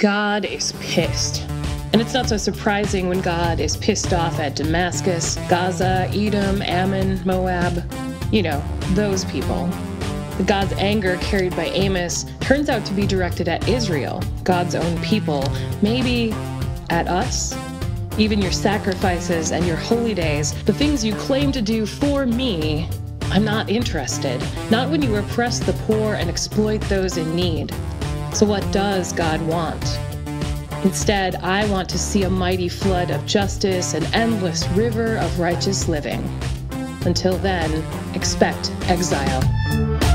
God is pissed. And it's not so surprising when God is pissed off at Damascus, Gaza, Edom, Ammon, Moab. You know, those people. God's anger carried by Amos turns out to be directed at Israel, God's own people, maybe at us. Even your sacrifices and your holy days, the things you claim to do for me, I'm not interested. Not when you oppress the poor and exploit those in need. So, what does God want? Instead, I want to see a mighty flood of justice, an endless river of righteous living. Until then, expect exile.